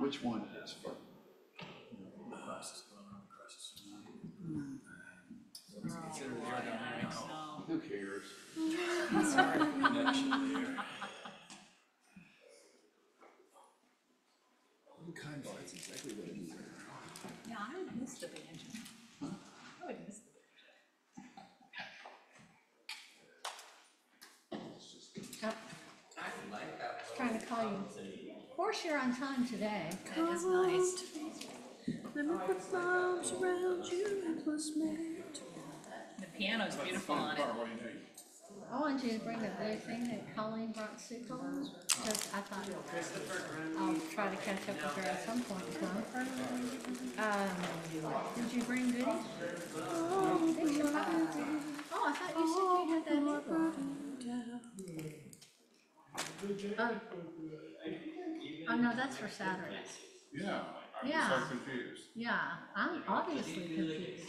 Which one is for? Who cares? Kind of, that's exactly what it is. Yeah, I would miss the banjo. I would miss the Yep. Trying to call you. Of course, you're on time today. banjo. That is nice. Let me put arms around you and plus mate. The piano's beautiful on it. I want you to bring the blue thing that Colleen brought Sue home, because I thought I'll try to catch up with her at some point in time. Um, did you bring goodies? Oh, I you might. Oh, I thought you said you had that info. Oh. Oh, no, that's for Saturday. Yeah, I'm Yeah. so confused. Yeah, I'm obviously confused.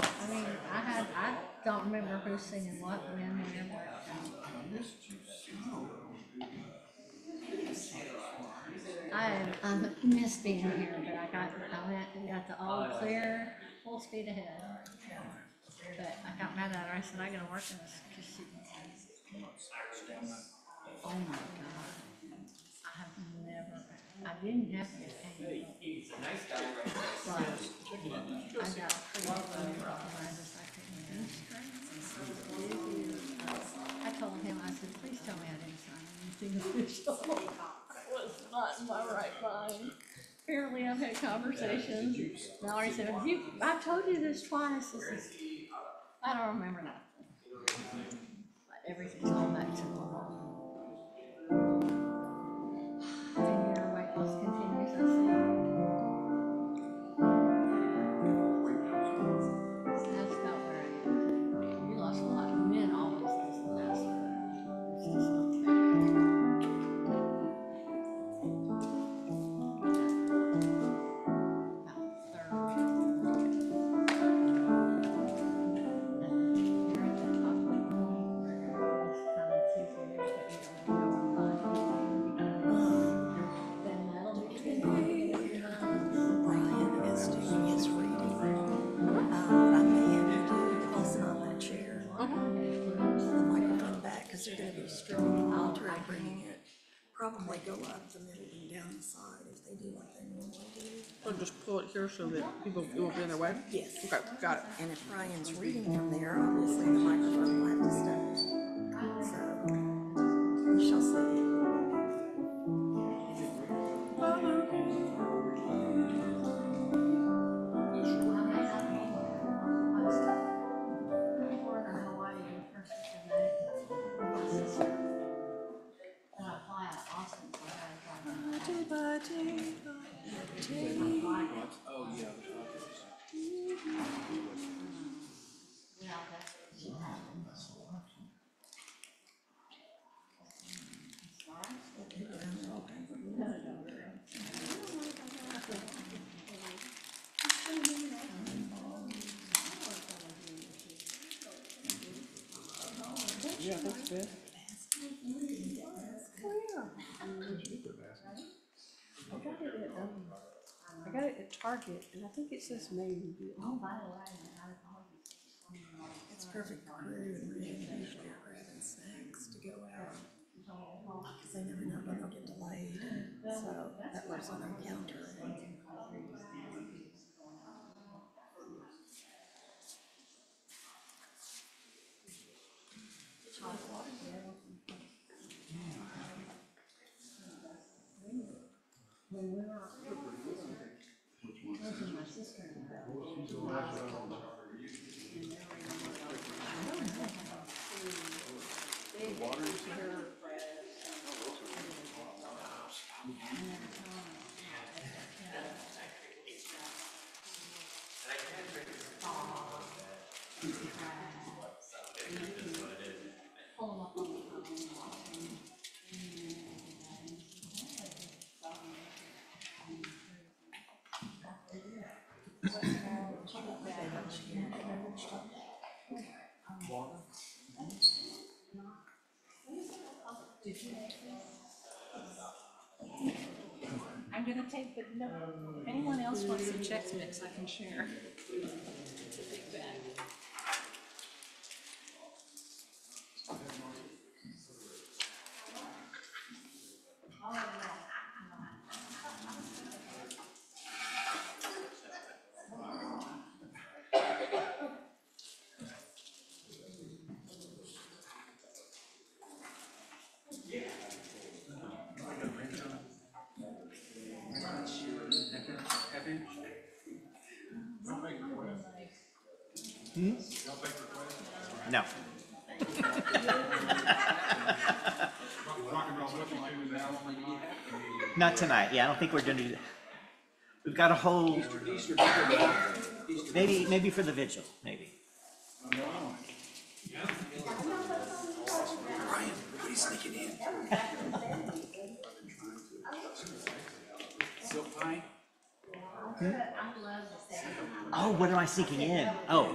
I mean, I had, I don't remember who's singing what, when, whenever. I missed you so. I, I missed being here, but I got, I went and got the all clear, full speed ahead. But I got mad at her, I said, I gotta work in this, cause she. Oh my god, I have never, I didn't have to get paid. But I got pretty arthritis, I couldn't even straight. I told him, I said, please tell me I didn't sign anything official. I was not in my right mind. Apparently I've had conversations, Mallory said, "Have you, I've told you this twice, this is, I don't remember nothing. But everything's all back to normal. Just pull it here so that people, it won't be in their way? Yes. Okay, got it. And if Brian's reading from there, obviously the microphone will have to stay. So, we shall see. pocket, and I think it says Maine. Oh, by the way, I apologize. It's perfect career and reinvention and to go out, because they never know when they'll get delayed, so that lives on our counter. When we I'm gonna take the, no, anyone else wants some Chex Mix, I can share. No, Rock and roll, what you do now? not tonight. Yeah, I don't think we're gonna do that. We've got a whole, maybe, maybe for the vigil, maybe. Ryan, what are you Silk pine? Hmm? Oh, what am I sneaking in? Oh.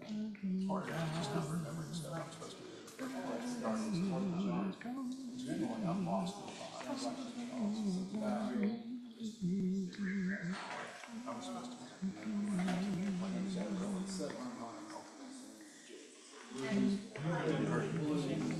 Hard, I just not remembering stuff I'm supposed to do. Like to I'm. I'm I supposed to be. I to be, I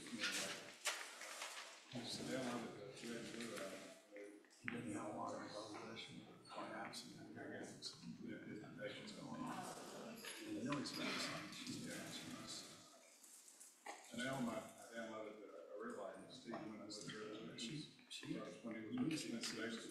And Alma, I downloaded the, I realized Steve when I was there, she, she, when he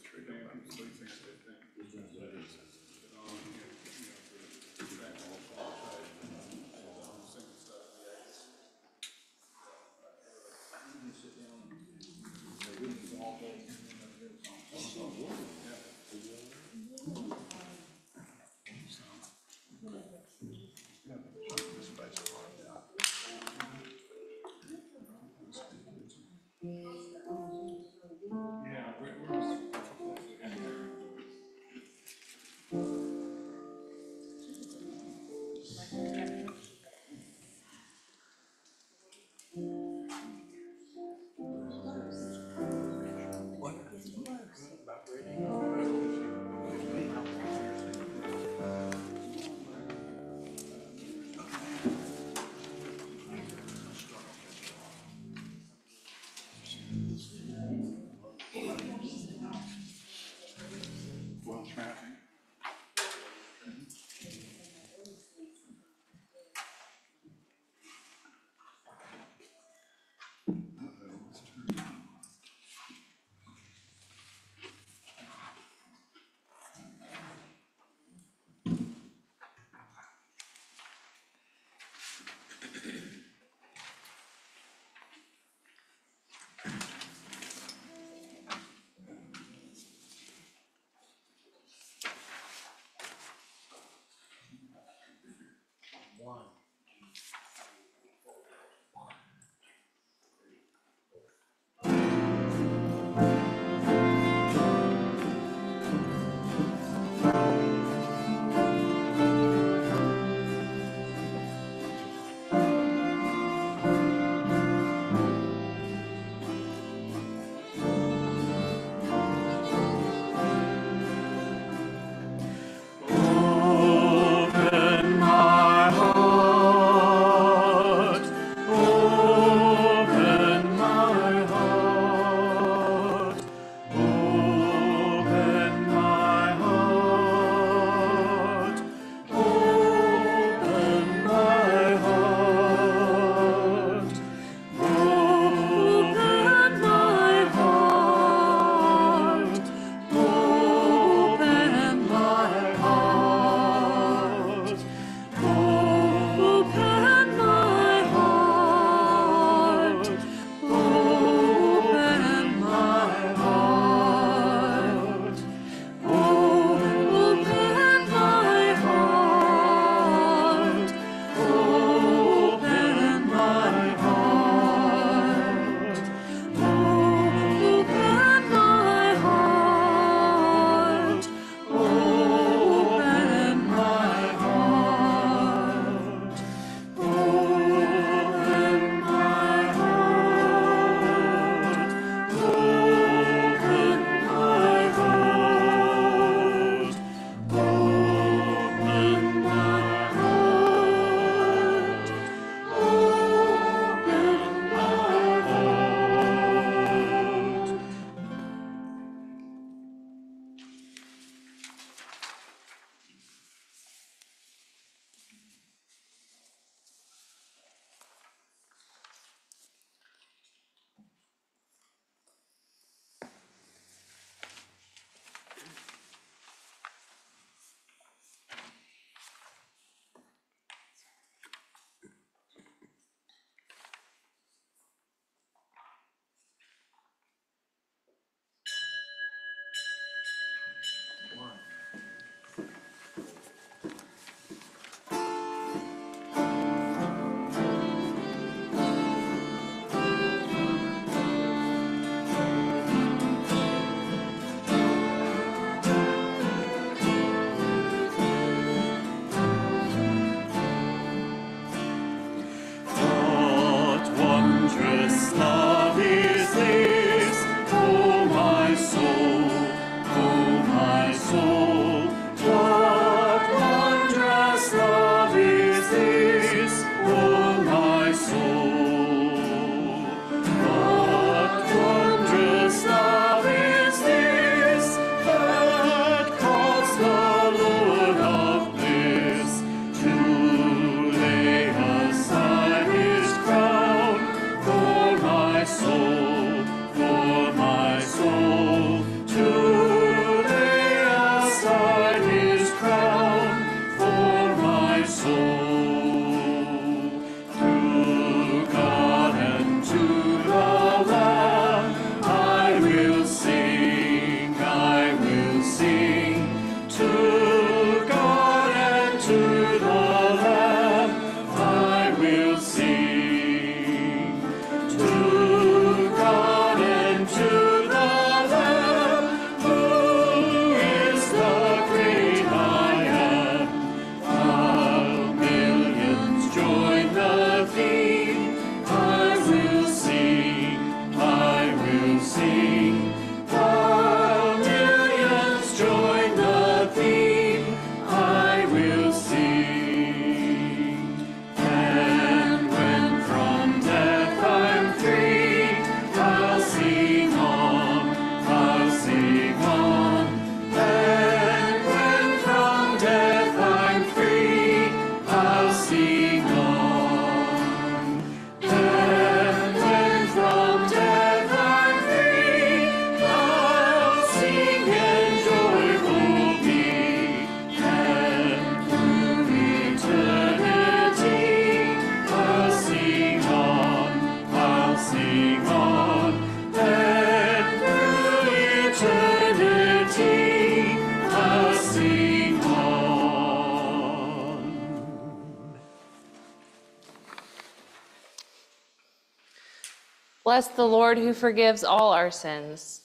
Bless the Lord who forgives all our sins.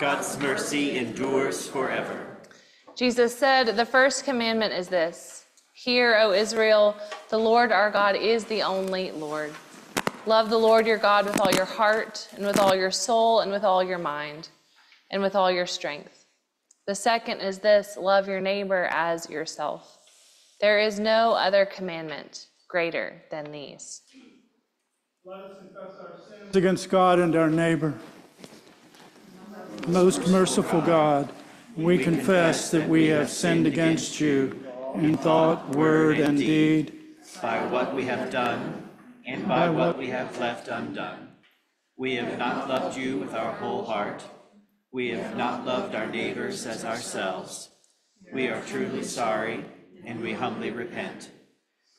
God's mercy endures forever. Jesus said, The first commandment is this Hear, O Israel, the Lord our God is the only Lord. Love the Lord your God with all your heart, and with all your soul, and with all your mind, and with all your strength. The second is this love your neighbor as yourself. There is no other commandment greater than these. Against God and our neighbor. Most merciful God, we confess that we have sinned against you in thought, word, and deed, by what we have done and by what we have left undone. We have not loved you with our whole heart. We have not loved our neighbors as ourselves. We are truly sorry and we humbly repent.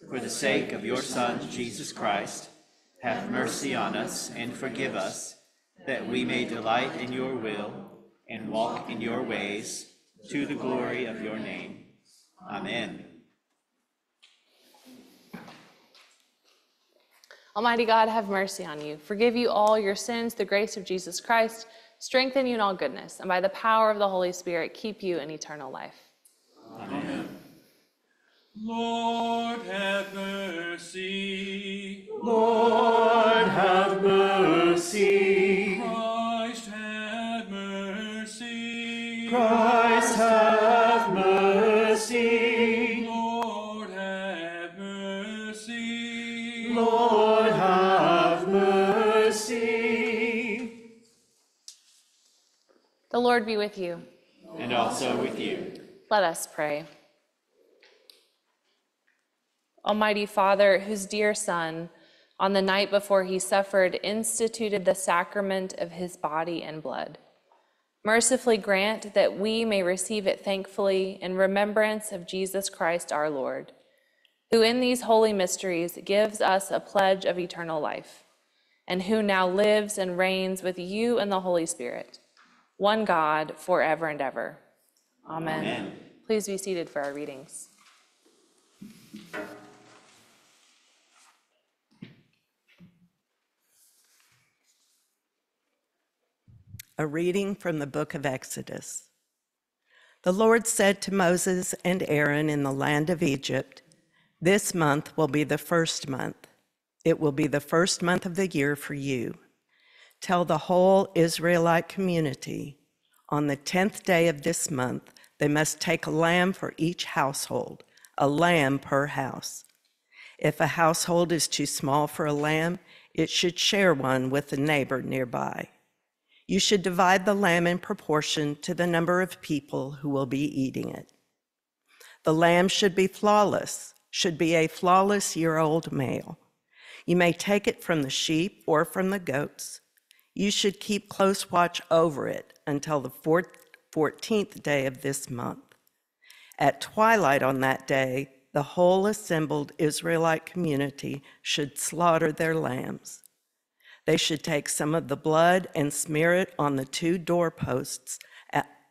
For the sake of your Son, Jesus Christ, have mercy on us and forgive us, that we may delight in your will and walk in your ways, to the glory of your name. Amen. Almighty God, have mercy on you, forgive you all your sins, the grace of Jesus Christ, strengthen you in all goodness, and by the power of the Holy Spirit, keep you in eternal life. Lord, have mercy. Lord, have mercy. Christ, have mercy. Christ, have mercy. Lord, have mercy. Lord, have mercy. The Lord be with you. And also with you. Let us pray. Almighty Father, whose dear Son, on the night before he suffered, instituted the sacrament of his body and blood, mercifully grant that we may receive it thankfully in remembrance of Jesus Christ our Lord, who in these holy mysteries gives us a pledge of eternal life, and who now lives and reigns with you and the Holy Spirit, one God, forever and ever. Amen. Amen. Please be seated for our readings. A reading from the book of Exodus. The Lord said to Moses and Aaron in the land of Egypt, This month will be the first month. It will be the first month of the year for you. Tell the whole Israelite community, on the tenth day of this month, they must take a lamb for each household, a lamb per house. If a household is too small for a lamb, it should share one with a neighbor nearby. You should divide the lamb in proportion to the number of people who will be eating it. The lamb should be flawless, should be a flawless year old male. You may take it from the sheep or from the goats. You should keep close watch over it until the four- 14th day of this month. At twilight on that day, the whole assembled Israelite community should slaughter their lambs. They should take some of the blood and smear it on the two doorposts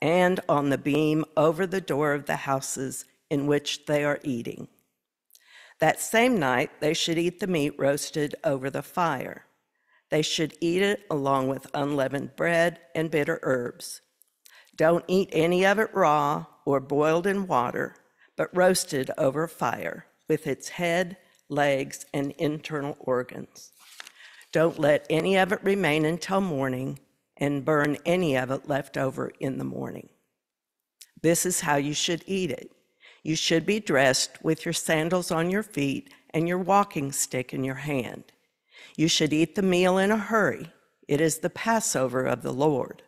and on the beam over the door of the houses in which they are eating. That same night, they should eat the meat roasted over the fire. They should eat it along with unleavened bread and bitter herbs. Don't eat any of it raw or boiled in water, but roasted over fire with its head, legs, and internal organs. Don't let any of it remain until morning, and burn any of it left over in the morning. This is how you should eat it. You should be dressed with your sandals on your feet and your walking stick in your hand. You should eat the meal in a hurry. It is the Passover of the Lord.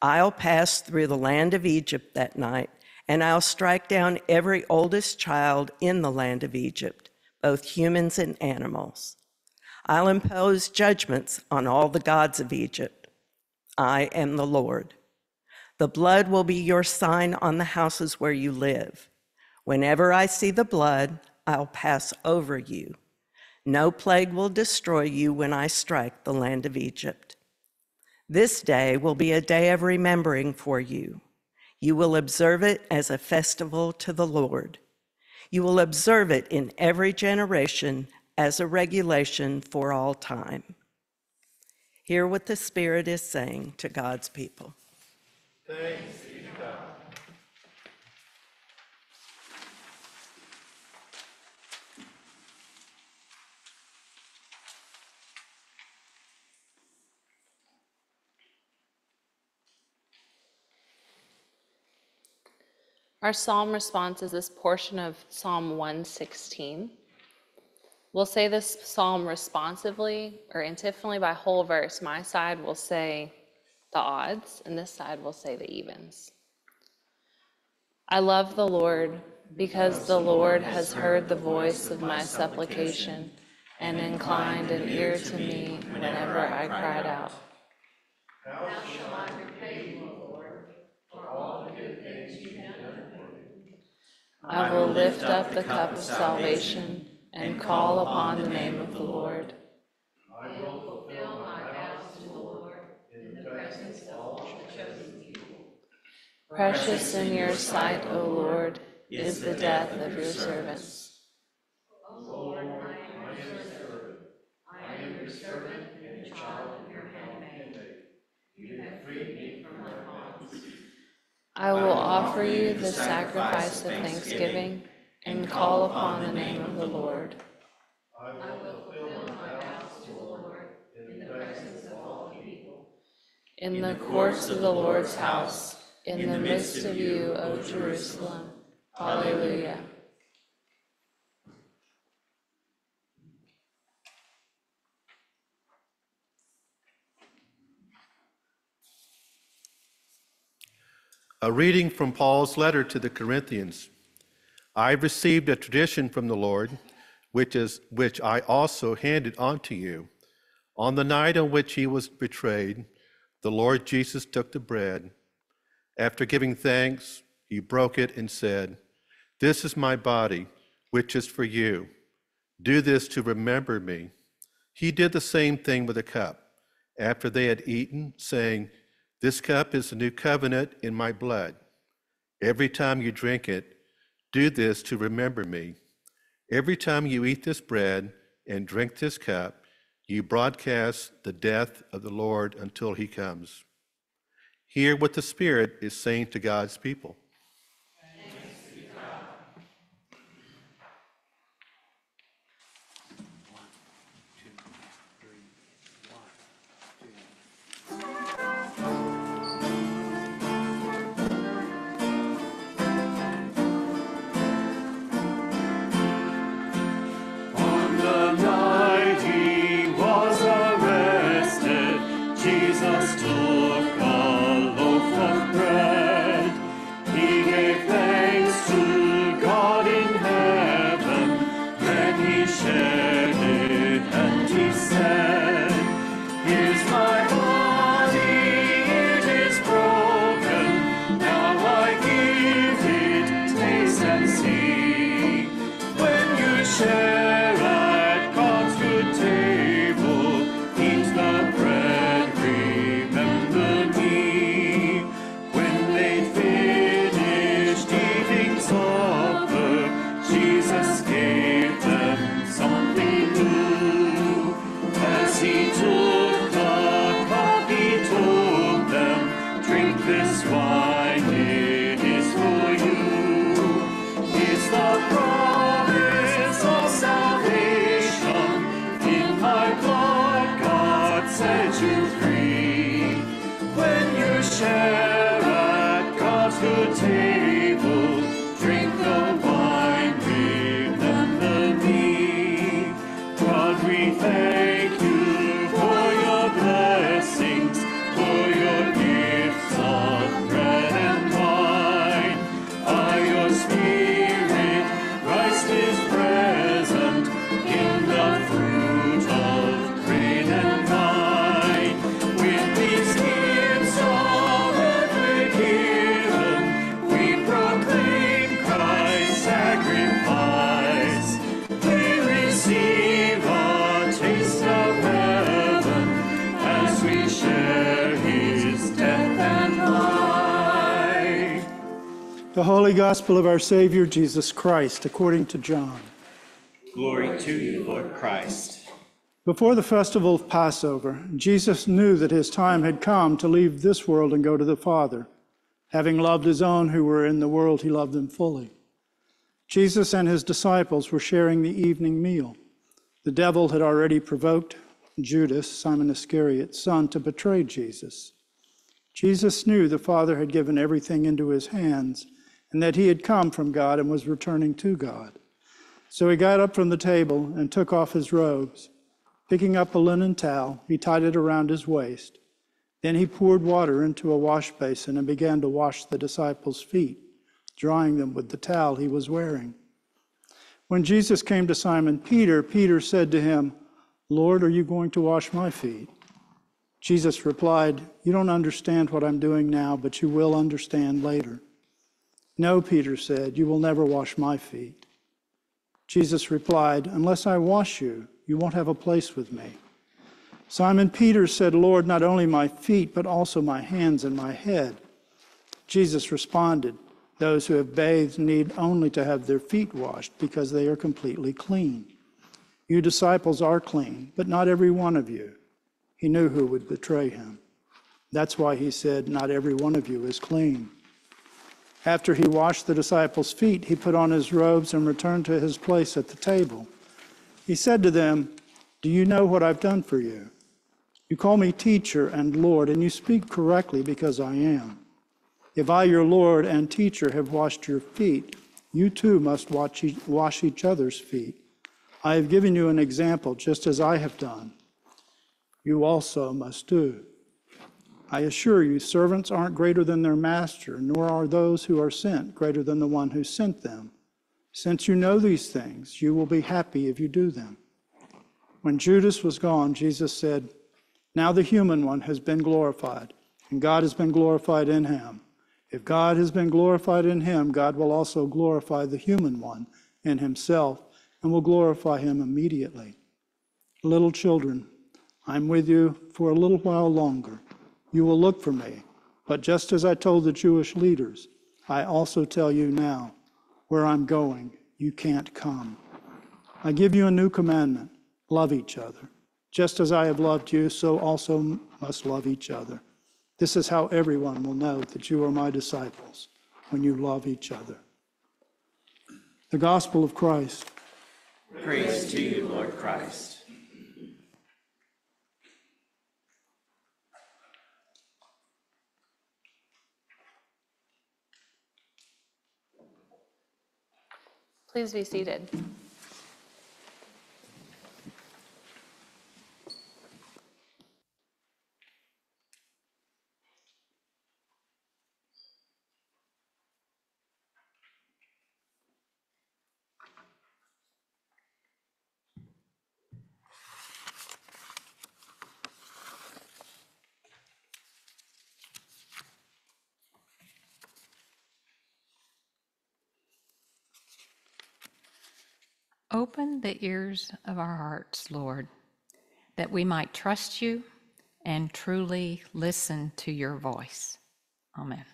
I'll pass through the land of Egypt that night, and I'll strike down every oldest child in the land of Egypt, both humans and animals. I'll impose judgments on all the gods of Egypt. I am the Lord. The blood will be your sign on the houses where you live. Whenever I see the blood, I'll pass over you. No plague will destroy you when I strike the land of Egypt. This day will be a day of remembering for you. You will observe it as a festival to the Lord. You will observe it in every generation as a regulation for all time. Hear what the Spirit is saying to God's people. Our psalm response is this portion of Psalm 116. We'll say this psalm responsively or antiphonally by whole verse. My side will say the odds, and this side will say the evens. I love the Lord because the Lord has heard the voice of my supplication and inclined an ear to me whenever I cried out. I will lift up the cup of salvation and call upon the name of the Lord. I will fulfill my vows to the Lord in the presence of all the chosen people. Precious in your sight, O Lord, is the death of your servants. O Lord, I am your servant. I am your servant and a child of your handmaid. You have freed me from my bonds. I will offer you the sacrifice of thanksgiving and call upon the name of the Lord. In the presence of all people. In the course of the Lord's house, in the midst of you, O Jerusalem. Hallelujah. A reading from Paul's letter to the Corinthians. I received a tradition from the Lord, which is which I also handed on to you. On the night on which he was betrayed, the Lord Jesus took the bread. After giving thanks, he broke it and said, "This is my body, which is for you. Do this to remember me." He did the same thing with the cup after they had eaten, saying, this cup is the new covenant in my blood. Every time you drink it, do this to remember me. Every time you eat this bread and drink this cup, you broadcast the death of the Lord until he comes. Hear what the Spirit is saying to God's people. Holy Gospel of our Savior Jesus Christ according to John. Glory to you, Lord Christ. Before the festival of Passover, Jesus knew that his time had come to leave this world and go to the Father. Having loved his own who were in the world, he loved them fully. Jesus and his disciples were sharing the evening meal. The devil had already provoked Judas, Simon Iscariot's son, to betray Jesus. Jesus knew the Father had given everything into his hands and that he had come from God and was returning to God. So he got up from the table and took off his robes. Picking up a linen towel, he tied it around his waist. Then he poured water into a wash basin and began to wash the disciples' feet, drying them with the towel he was wearing. When Jesus came to Simon Peter, Peter said to him, Lord, are you going to wash my feet? Jesus replied, You don't understand what I'm doing now, but you will understand later. No, Peter said, You will never wash my feet. Jesus replied, Unless I wash you, you won't have a place with me. Simon Peter said, Lord, not only my feet, but also my hands and my head. Jesus responded, Those who have bathed need only to have their feet washed because they are completely clean. You disciples are clean, but not every one of you. He knew who would betray him. That's why he said, Not every one of you is clean. After he washed the disciples' feet, he put on his robes and returned to his place at the table. He said to them, Do you know what I've done for you? You call me teacher and Lord, and you speak correctly because I am. If I, your Lord and teacher, have washed your feet, you too must wash each other's feet. I have given you an example, just as I have done. You also must do. I assure you, servants aren't greater than their master, nor are those who are sent greater than the one who sent them. Since you know these things, you will be happy if you do them. When Judas was gone, Jesus said, Now the human one has been glorified, and God has been glorified in him. If God has been glorified in him, God will also glorify the human one in himself, and will glorify him immediately. Little children, I'm with you for a little while longer. You will look for me. But just as I told the Jewish leaders, I also tell you now, where I'm going, you can't come. I give you a new commandment love each other. Just as I have loved you, so also must love each other. This is how everyone will know that you are my disciples, when you love each other. The Gospel of Christ. Praise to you, Lord Christ. Please be seated. Open the ears of our hearts, Lord, that we might trust you and truly listen to your voice. Amen.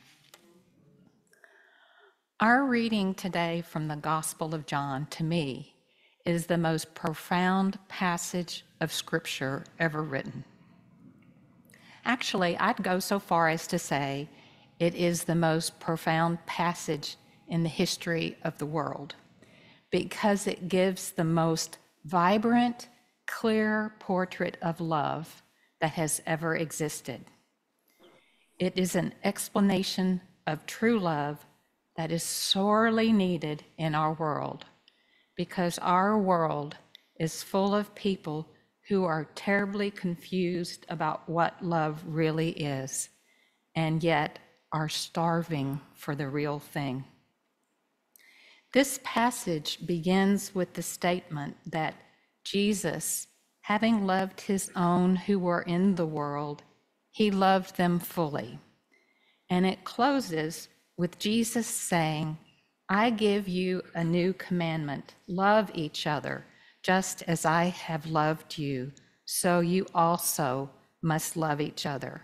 Our reading today from the Gospel of John, to me, is the most profound passage of Scripture ever written. Actually, I'd go so far as to say it is the most profound passage in the history of the world because it gives the most vibrant, clear portrait of love that has ever existed. It is an explanation of true love that is sorely needed in our world because our world is full of people who are terribly confused about what love really is and yet are starving for the real thing. This passage begins with the statement that Jesus, having loved his own who were in the world, he loved them fully. And it closes with Jesus saying, I give you a new commandment love each other, just as I have loved you, so you also must love each other.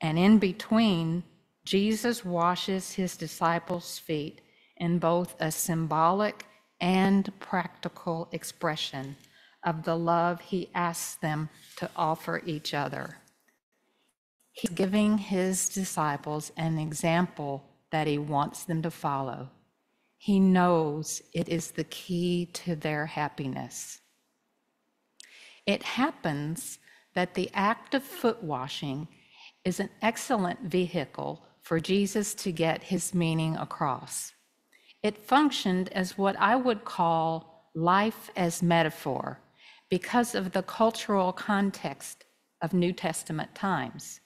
And in between Jesus washes his disciples' feet in both a symbolic and practical expression of the love he asks them to offer each other. He's giving his disciples an example that he wants them to follow. He knows it is the key to their happiness. It happens that the act of foot washing is an excellent vehicle for Jesus to get his meaning across. It functioned as what I would call life as metaphor because of the cultural context of New Testament times.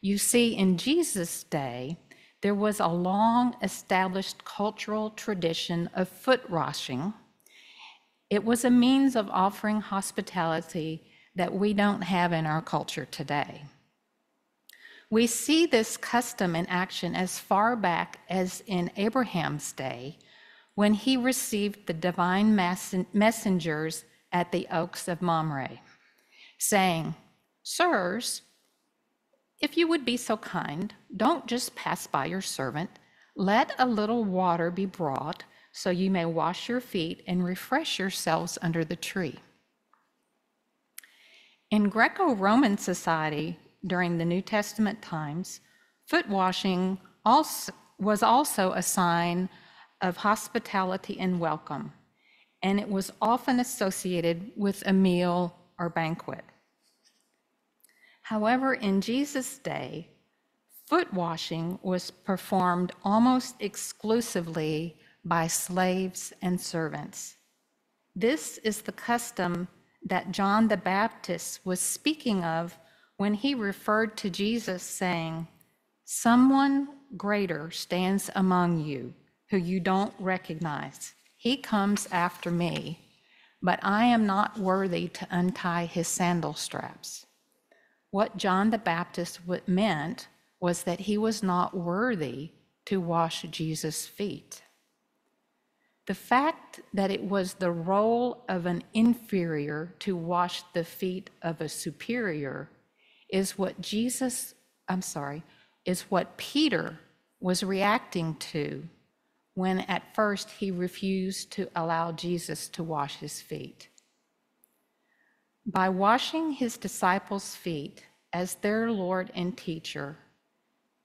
You see, in Jesus' day, there was a long established cultural tradition of foot washing. It was a means of offering hospitality that we don't have in our culture today. We see this custom in action as far back as in Abraham's day when he received the divine messengers at the oaks of Mamre, saying, Sirs, if you would be so kind, don't just pass by your servant. Let a little water be brought so you may wash your feet and refresh yourselves under the tree. In Greco Roman society during the New Testament times, foot washing also, was also a sign of hospitality and welcome, and it was often associated with a meal or banquet. However, in Jesus' day, foot washing was performed almost exclusively by slaves and servants. This is the custom that John the Baptist was speaking of when he referred to Jesus, saying, Someone greater stands among you who you don't recognize. He comes after me, but I am not worthy to untie his sandal straps. What John the Baptist meant was that he was not worthy to wash Jesus' feet. The fact that it was the role of an inferior to wash the feet of a superior is what Jesus, I'm sorry, is what Peter was reacting to when at first he refused to allow Jesus to wash his feet. By washing his disciples' feet as their Lord and teacher,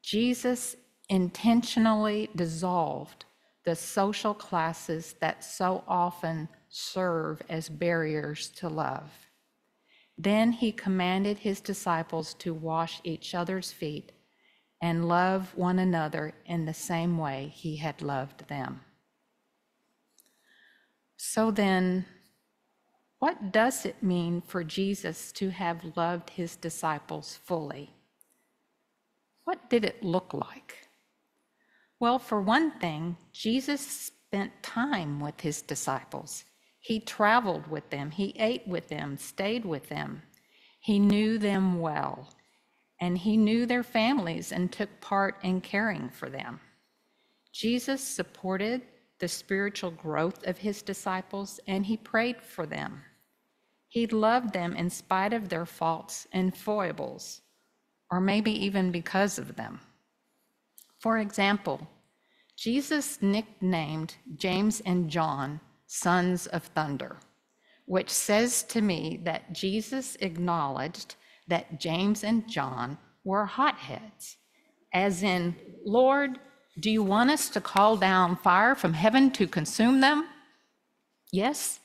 Jesus intentionally dissolved the social classes that so often serve as barriers to love. Then he commanded his disciples to wash each other's feet and love one another in the same way he had loved them. So then, what does it mean for Jesus to have loved his disciples fully? What did it look like? Well, for one thing, Jesus spent time with his disciples. He traveled with them, he ate with them, stayed with them. He knew them well, and he knew their families and took part in caring for them. Jesus supported the spiritual growth of his disciples, and he prayed for them. He loved them in spite of their faults and foibles, or maybe even because of them. For example, Jesus nicknamed James and John sons of thunder, which says to me that Jesus acknowledged that James and John were hotheads, as in, Lord, do you want us to call down fire from heaven to consume them? Yes,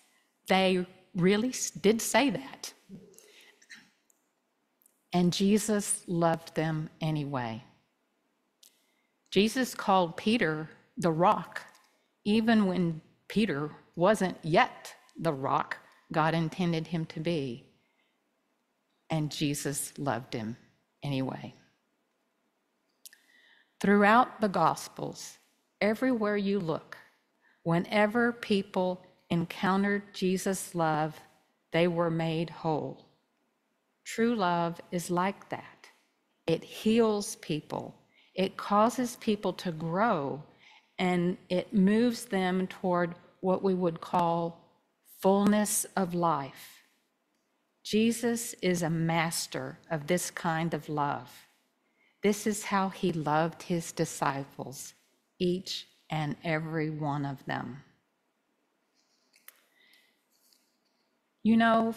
they really did say that. And Jesus loved them anyway. Jesus called Peter the rock, even when Peter wasn't yet the rock God intended him to be. And Jesus loved him anyway. Throughout the Gospels, everywhere you look, whenever people encountered Jesus' love, they were made whole. True love is like that. It heals people, it causes people to grow, and it moves them toward what we would call fullness of life. Jesus is a master of this kind of love. This is how he loved his disciples, each and every one of them. You know,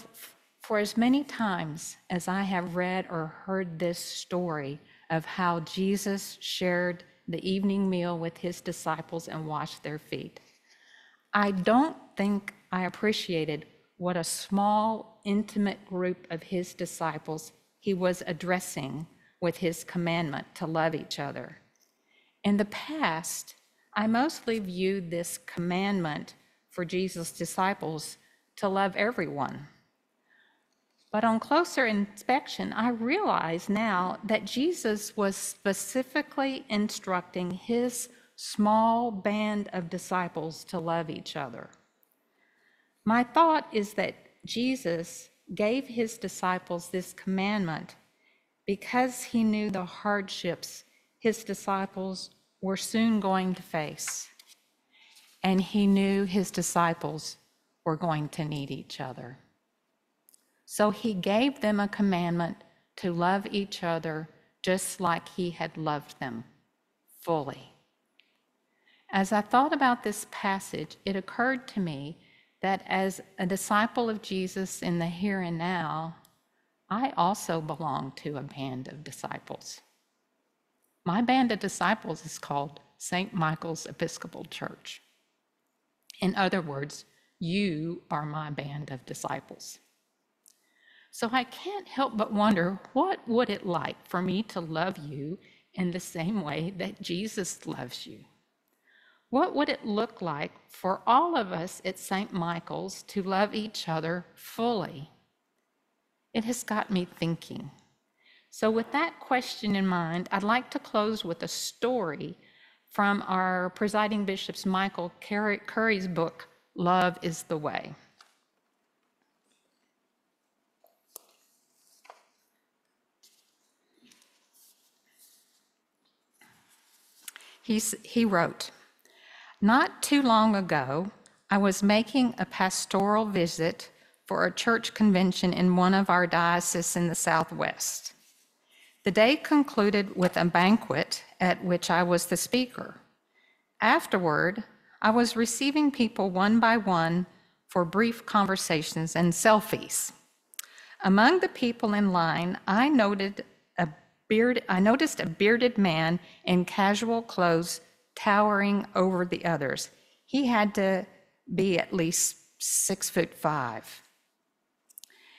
for as many times as I have read or heard this story of how Jesus shared the evening meal with his disciples and washed their feet, I don't think I appreciated what a small, intimate group of his disciples he was addressing with his commandment to love each other. In the past, I mostly viewed this commandment for Jesus' disciples to love everyone. But on closer inspection, I realize now that Jesus was specifically instructing his small band of disciples to love each other. My thought is that Jesus gave his disciples this commandment because he knew the hardships his disciples were soon going to face. And he knew his disciples were going to need each other. So he gave them a commandment to love each other just like he had loved them fully. As I thought about this passage, it occurred to me that as a disciple of Jesus in the here and now, I also belong to a band of disciples. My band of disciples is called St. Michael's Episcopal Church. In other words, you are my band of disciples. So I can't help but wonder what would it like for me to love you in the same way that Jesus loves you? What would it look like for all of us at St. Michael's to love each other fully? It has got me thinking. So, with that question in mind, I'd like to close with a story from our presiding bishop's Michael Curry's book, Love is the Way. He's, he wrote, Not too long ago, I was making a pastoral visit for a church convention in one of our dioceses in the Southwest. The day concluded with a banquet at which I was the speaker. Afterward, I was receiving people one by one for brief conversations and selfies. Among the people in line, I noted a beard, I noticed a bearded man in casual clothes towering over the others. He had to be at least six foot five.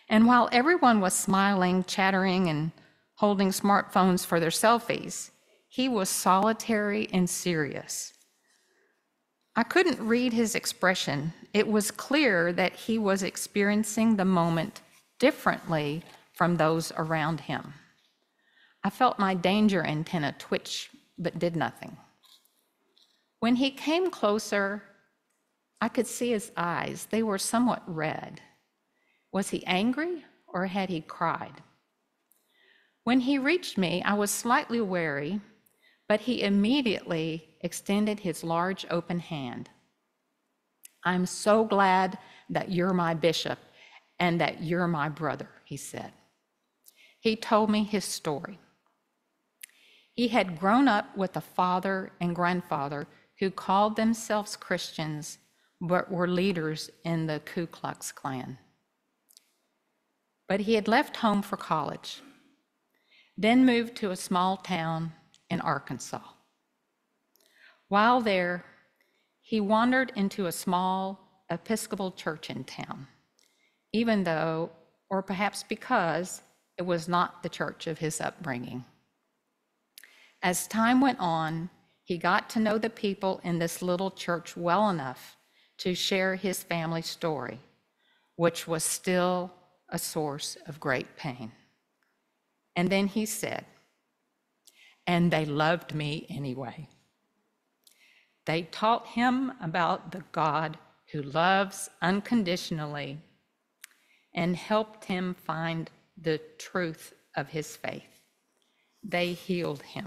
And while everyone was smiling, chattering, and holding smartphones for their selfies, he was solitary and serious. I couldn't read his expression. It was clear that he was experiencing the moment differently from those around him. I felt my danger antenna twitch, but did nothing. When he came closer, I could see his eyes. They were somewhat red. Was he angry or had he cried? When he reached me, I was slightly wary, but he immediately extended his large open hand. I'm so glad that you're my bishop and that you're my brother, he said. He told me his story. He had grown up with a father and grandfather who called themselves Christians but were leaders in the Ku Klux Klan. But he had left home for college, then moved to a small town in Arkansas. While there, he wandered into a small Episcopal church in town, even though, or perhaps because, it was not the church of his upbringing. As time went on, he got to know the people in this little church well enough to share his family story, which was still a source of great pain. And then he said, and they loved me anyway. They taught him about the God who loves unconditionally and helped him find the truth of his faith. They healed him.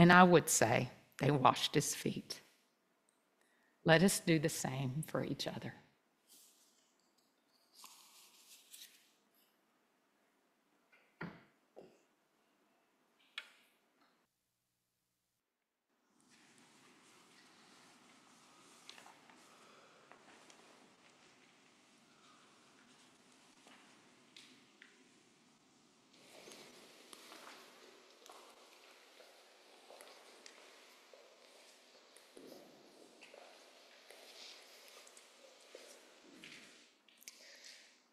And I would say they washed his feet. Let us do the same for each other.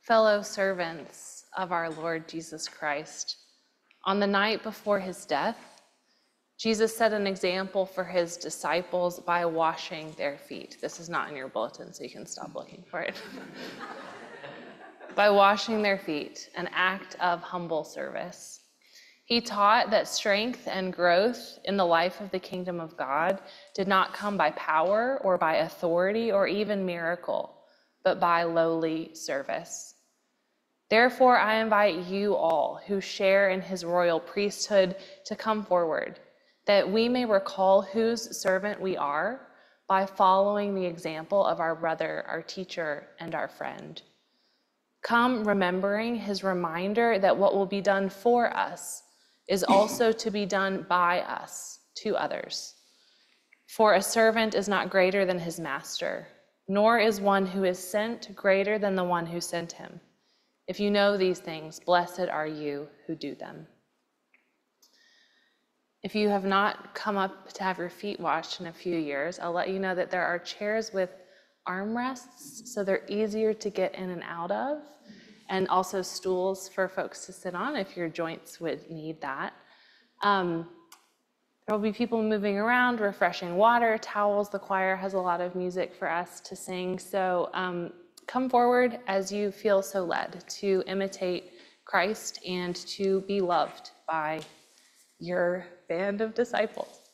Fellow servants of our Lord Jesus Christ, on the night before his death, Jesus set an example for his disciples by washing their feet. This is not in your bulletin, so you can stop looking for it. by washing their feet, an act of humble service. He taught that strength and growth in the life of the kingdom of God did not come by power or by authority or even miracle, but by lowly service. Therefore, I invite you all who share in his royal priesthood to come forward, that we may recall whose servant we are by following the example of our brother, our teacher, and our friend. Come remembering his reminder that what will be done for us is also to be done by us to others. For a servant is not greater than his master, nor is one who is sent greater than the one who sent him. If you know these things, blessed are you who do them. If you have not come up to have your feet washed in a few years, I'll let you know that there are chairs with armrests, so they're easier to get in and out of, and also stools for folks to sit on if your joints would need that. Um, there will be people moving around, refreshing water, towels. The choir has a lot of music for us to sing. So um, come forward as you feel so led to imitate Christ and to be loved by your band of disciples.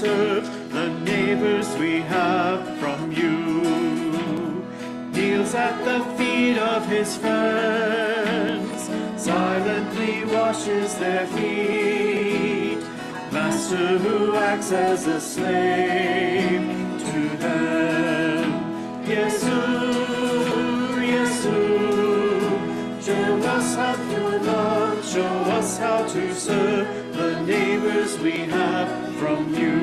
Serve the neighbors we have from you. Kneels at the feet of his friends silently washes their feet. Master who acts as a slave to them. Yesu yesu Show us how to love, show us how to serve the neighbors we have from you.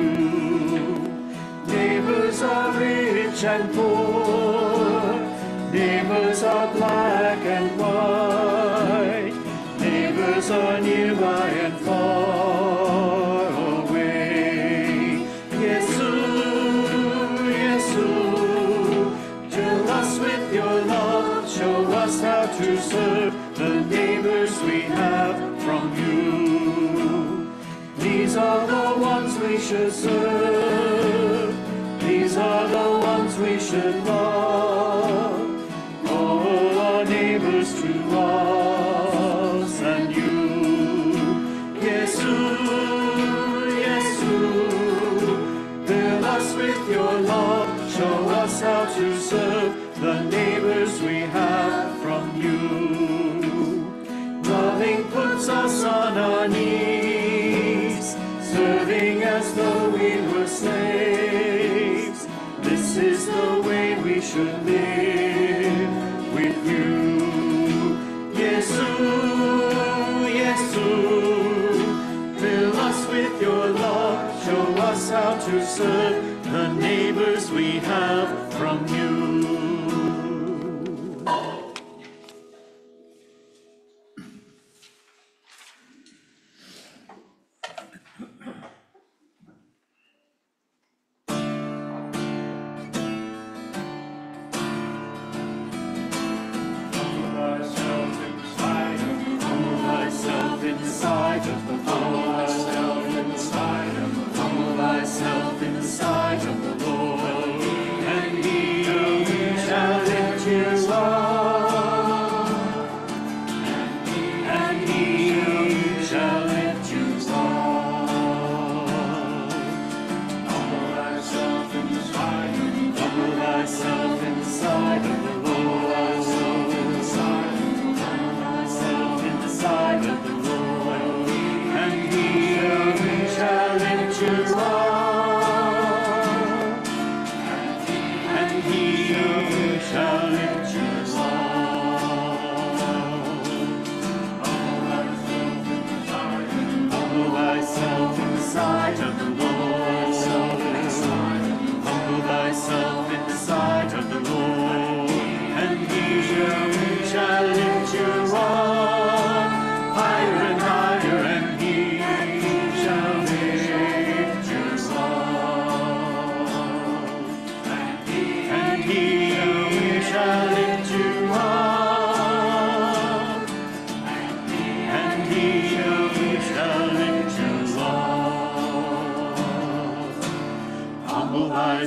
Neighbors are rich and poor, neighbors are black ones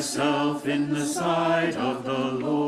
thyself in the sight of the Lord.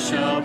Shall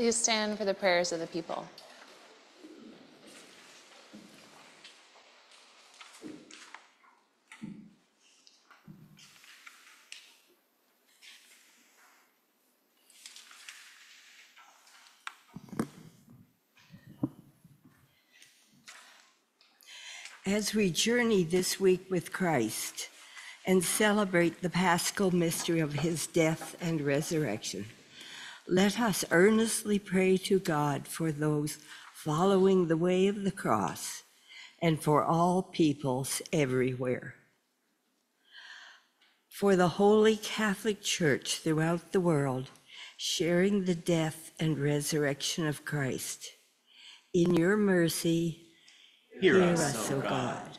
Please stand for the prayers of the people. As we journey this week with Christ and celebrate the paschal mystery of his death and resurrection, let us earnestly pray to God for those following the way of the cross and for all peoples everywhere. For the Holy Catholic Church throughout the world, sharing the death and resurrection of Christ. In your mercy, Hear us, O God.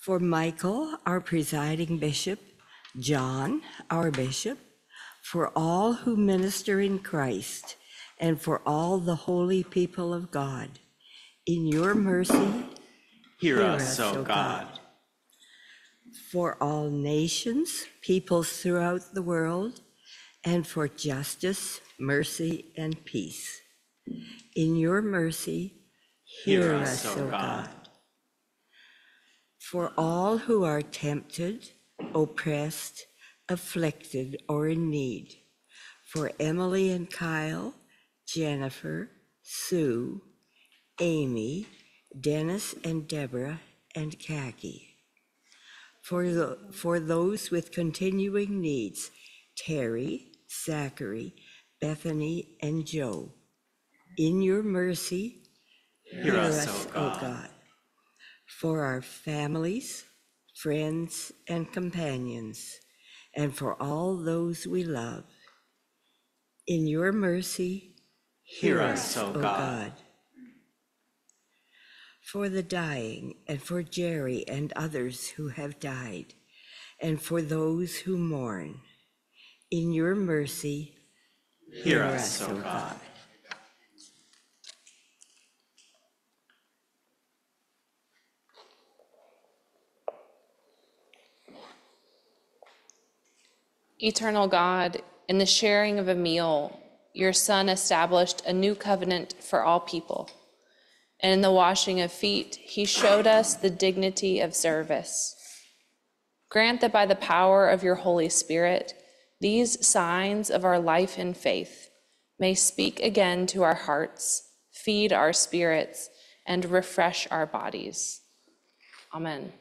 For Michael, our presiding bishop, John, our bishop, for all who minister in Christ, and for all the holy people of God, in your mercy, Hear us, O God. for all nations, peoples throughout the world, and for justice, mercy, and peace. In your mercy, hear us, O God. For all who are tempted, oppressed, afflicted, or in need, for Emily and Kyle, Jennifer, Sue, Amy, Dennis and Deborah, and Khaki for, the, for those with continuing needs, Terry, Zachary, Bethany, and Joe. In your mercy, Hear us, O God. God. For our families, friends, and companions, and for all those we love. In your mercy, Hear us, O God. For the dying, and for Jerry and others who have died, and for those who mourn. In your mercy, Hear us, O God. Eternal God, in the sharing of a meal, your Son established a new covenant for all people. And in the washing of feet, he showed us the dignity of service. Grant that by the power of your Holy Spirit, these signs of our life in faith may speak again to our hearts, feed our spirits, and refresh our bodies. Amen.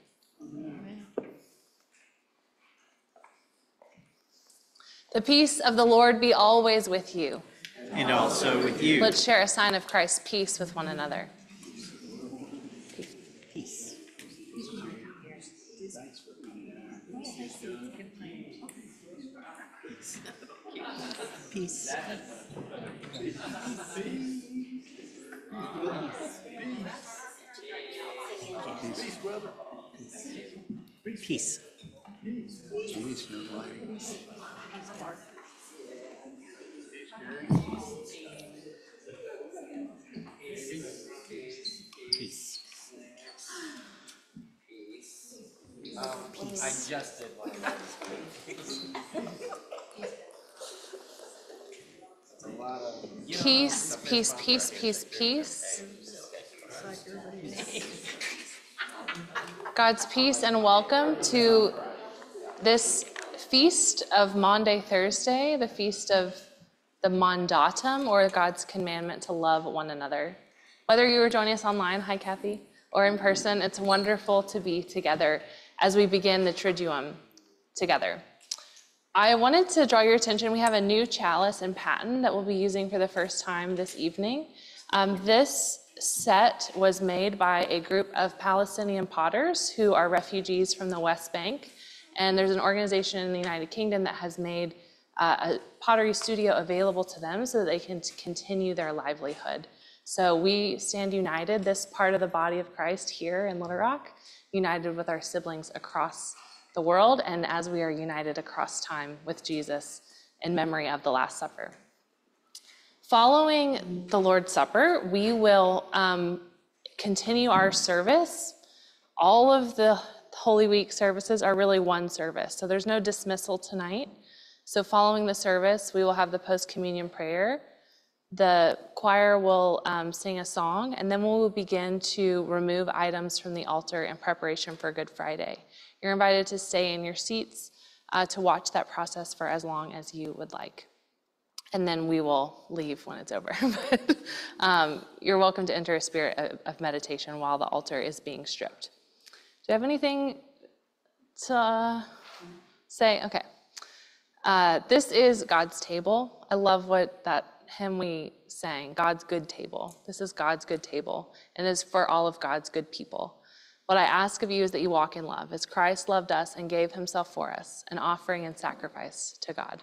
The peace of the Lord be always with you. And also with you. Let's share a sign of Christ's peace with one another. Peace. Peace. Peace. Peace. Um, I just did one. Peace, peace, peace, peace, peace. God's peace and welcome to this feast of Maundy Thursday, the feast of the mandatum, or God's commandment to love one another. Whether you are joining us online, hi Kathy, or in person, it's wonderful to be together as we begin the Triduum together. I wanted to draw your attention, we have a new chalice and paten that we'll be using for the first time this evening. Um, this set was made by a group of Palestinian potters who are refugees from the West Bank. And there's an organization in the United Kingdom that has made uh, a pottery studio available to them so that they can continue their livelihood. So we stand united, this part of the body of Christ here in Little Rock, united with our siblings across the world, and as we are united across time with Jesus in memory of the Last Supper. Following the Lord's Supper, we will um, continue our service. All of the Holy Week services are really one service, so there's no dismissal tonight. So, following the service, we will have the post communion prayer. The choir will um, sing a song, and then we will begin to remove items from the altar in preparation for Good Friday. You're invited to stay in your seats uh, to watch that process for as long as you would like. And then we will leave when it's over. but um, you're welcome to enter a spirit of, of meditation while the altar is being stripped. Do you have anything to say? Okay. Uh, this is God's table. I love what that hymn we sang, God's good table. This is God's good table, and is for all of God's good people. What I ask of you is that you walk in love, as Christ loved us and gave himself for us, an offering and sacrifice to God.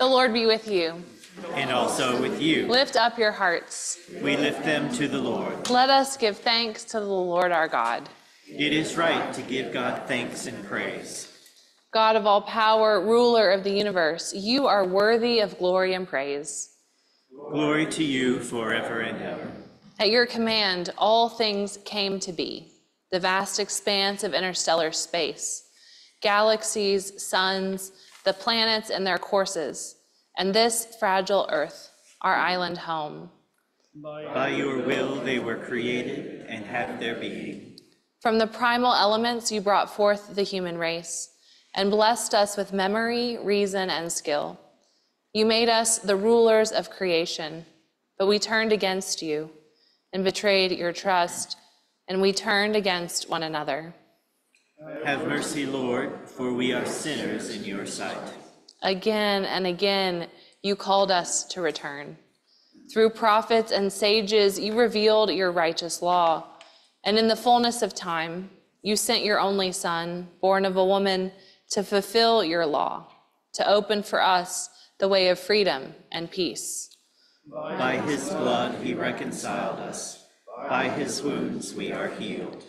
The Lord be with you. And also with you. Lift up your hearts. We lift them to the Lord. Let us give thanks to the Lord our God. It is right to give God thanks and praise. God of all power, ruler of the universe, you are worthy of glory and praise. Glory to you forever and ever. At your command, all things came to be the vast expanse of interstellar space, galaxies, suns, the planets and their courses, and this fragile earth, our island home. By your will they were created and have their being. From the primal elements, you brought forth the human race and blessed us with memory, reason, and skill. You made us the rulers of creation, but we turned against you and betrayed your trust, and we turned against one another. Have mercy, Lord, for we are sinners in your sight. Again and again, you called us to return. Through prophets and sages, you revealed your righteous law. And in the fullness of time, you sent your only Son, born of a woman, to fulfill your law, to open for us the way of freedom and peace. By his blood he reconciled us. By his wounds we are healed.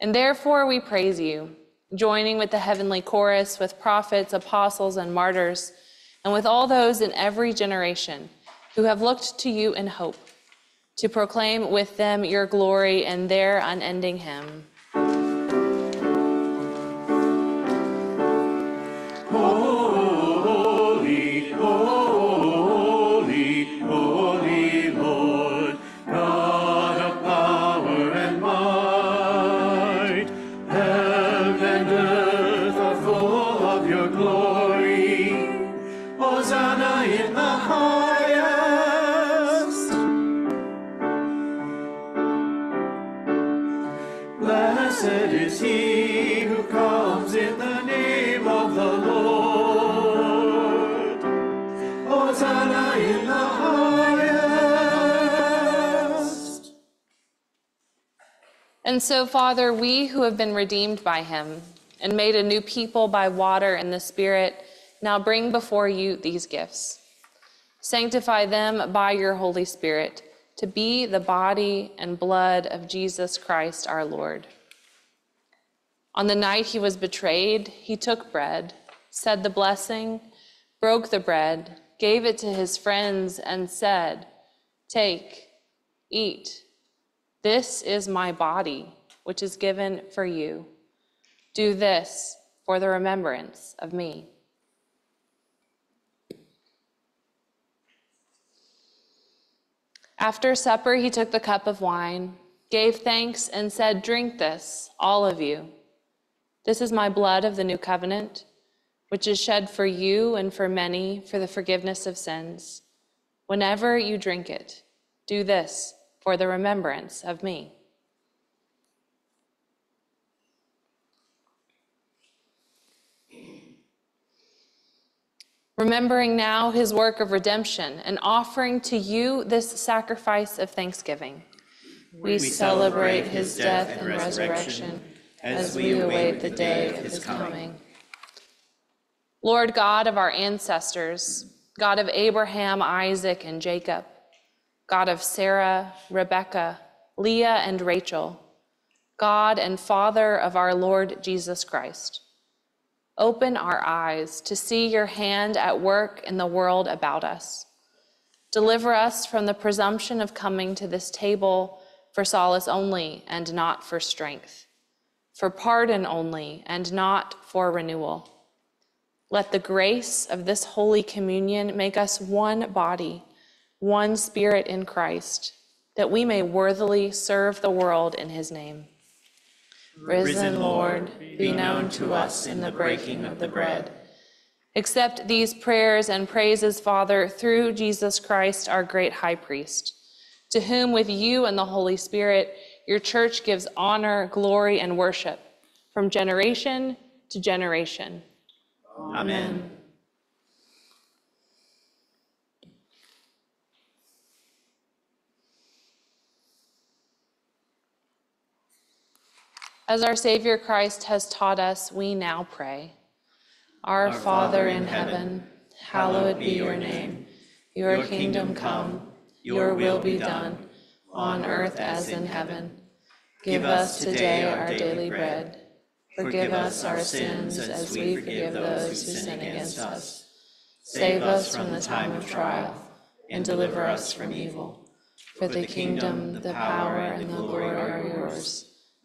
And therefore we praise you, joining with the heavenly chorus, with prophets, apostles, and martyrs, and with all those in every generation who have looked to you in hope, to proclaim with them your glory and their unending hymn. And so, Father, we who have been redeemed by him and made a new people by water and the Spirit now bring before you these gifts. Sanctify them by your Holy Spirit to be the body and blood of Jesus Christ our Lord. On the night he was betrayed, he took bread, said the blessing, broke the bread, gave it to his friends, and said, Take, eat. This is my body, which is given for you. Do this for the remembrance of me. After supper, he took the cup of wine, gave thanks, and said, Drink this, all of you. This is my blood of the new covenant, which is shed for you and for many for the forgiveness of sins. Whenever you drink it, do this for the remembrance of me. Remembering now his work of redemption and offering to you this sacrifice of thanksgiving, we celebrate his death and resurrection as we await the day of his coming. Lord God of our ancestors, God of Abraham, Isaac, and Jacob, God of Sarah, Rebekah, Leah, and Rachel, God and Father of our Lord Jesus Christ, Open our eyes to see your hand at work in the world about us. Deliver us from the presumption of coming to this table for solace only and not for strength, for pardon only and not for renewal. Let the grace of this Holy Communion make us one body, one spirit in Christ, that we may worthily serve the world in his name. Risen Lord, be known to us in the breaking of the bread. Accept these prayers and praises, Father, through Jesus Christ, our great high priest, to whom with you and the Holy Spirit, your church gives honor, glory, and worship from generation to generation. Amen. As our Savior Christ has taught us, we now pray. Our Father in heaven, hallowed be your name. Your kingdom come, your will be done, on earth as in heaven. Give us today our daily bread. Forgive us our sins as we forgive those who sin against us. Save us from the time of trial, and deliver us from evil. For the kingdom, the power, and the glory are yours,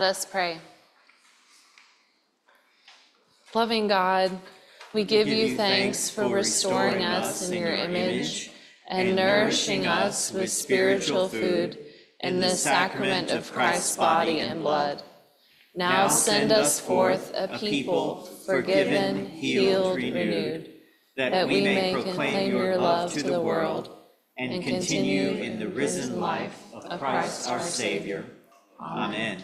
Let us pray. Loving God, we give you thanks for restoring us in your image and nourishing us with spiritual food in the sacrament of Christ's body and blood. Now send us forth a people forgiven, healed, renewed, that we may proclaim your love to the world and continue in the risen life of Christ our Savior. Amen.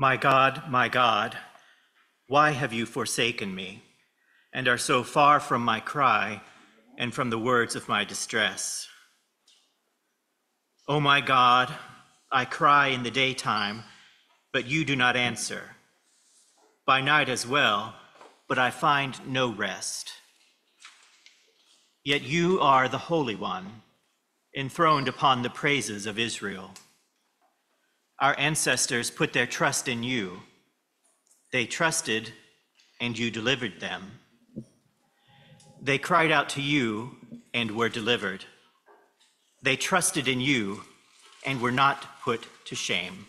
My God, my God, why have you forsaken me and are so far from my cry and from the words of my distress? O my God, I cry in the daytime, but you do not answer. By night as well, but I find no rest. Yet you are the Holy One, enthroned upon the praises of Israel. Our ancestors put their trust in you. They trusted, and you delivered them. They cried out to you and were delivered. They trusted in you and were not put to shame.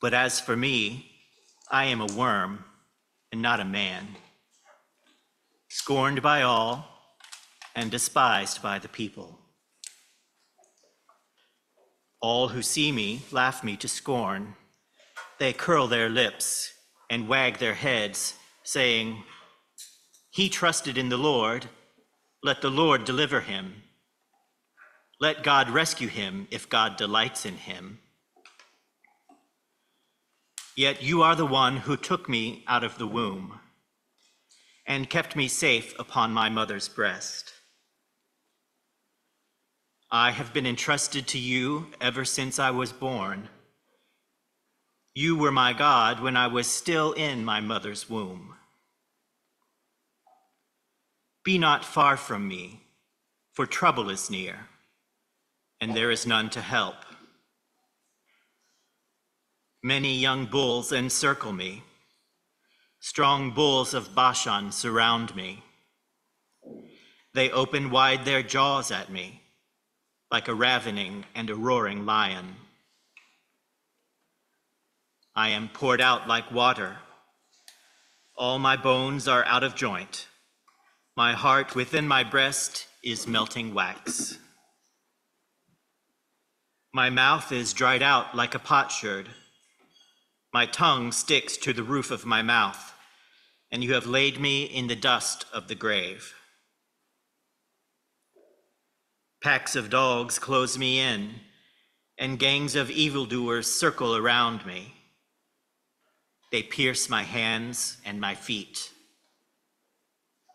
But as for me, I am a worm and not a man, scorned by all and despised by the people. All who see me laugh me to scorn. They curl their lips and wag their heads, saying, He trusted in the Lord. Let the Lord deliver him. Let God rescue him if God delights in him. Yet you are the one who took me out of the womb and kept me safe upon my mother's breast. I have been entrusted to you ever since I was born. You were my God when I was still in my mother's womb. Be not far from me, for trouble is near, and there is none to help. Many young bulls encircle me. Strong bulls of Bashan surround me. They open wide their jaws at me, like a ravening and a roaring lion. I am poured out like water. All my bones are out of joint. My heart within my breast is melting wax. My mouth is dried out like a potsherd. My tongue sticks to the roof of my mouth, and you have laid me in the dust of the grave. Packs of dogs close me in, and gangs of evildoers circle around me. They pierce my hands and my feet.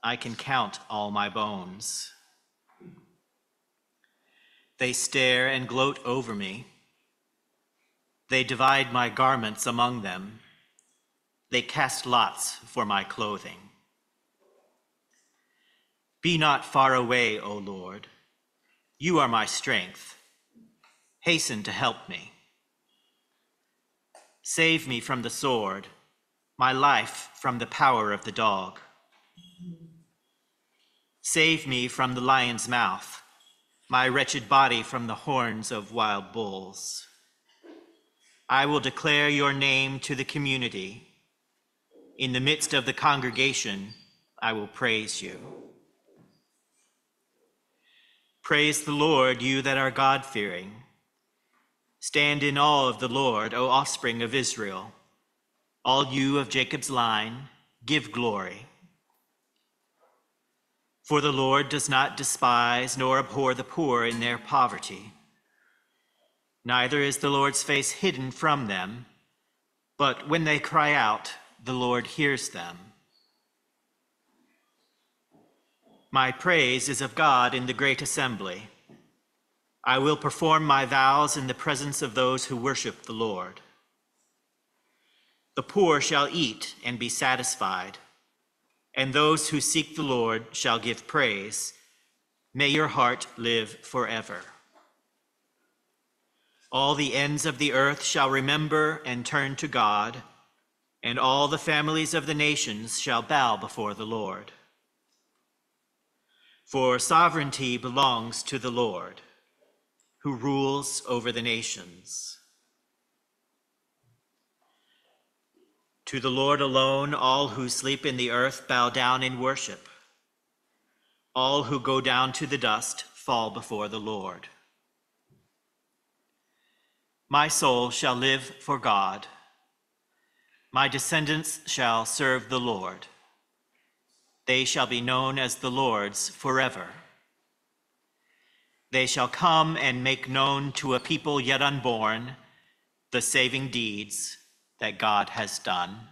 I can count all my bones. They stare and gloat over me. They divide my garments among them. They cast lots for my clothing. Be not far away, O Lord. You are my strength. Hasten to help me. Save me from the sword, my life from the power of the dog. Save me from the lion's mouth, my wretched body from the horns of wild bulls. I will declare your name to the community. In the midst of the congregation, I will praise you. Praise the Lord, you that are God fearing. Stand in awe of the Lord, O offspring of Israel. All you of Jacob's line, give glory. For the Lord does not despise nor abhor the poor in their poverty. Neither is the Lord's face hidden from them, but when they cry out, the Lord hears them. My praise is of God in the great assembly. I will perform my vows in the presence of those who worship the Lord. The poor shall eat and be satisfied, and those who seek the Lord shall give praise. May your heart live forever. All the ends of the earth shall remember and turn to God, and all the families of the nations shall bow before the Lord. For sovereignty belongs to the Lord, who rules over the nations. To the Lord alone, all who sleep in the earth bow down in worship. All who go down to the dust fall before the Lord. My soul shall live for God. My descendants shall serve the Lord. They shall be known as the Lord's forever. They shall come and make known to a people yet unborn the saving deeds that God has done.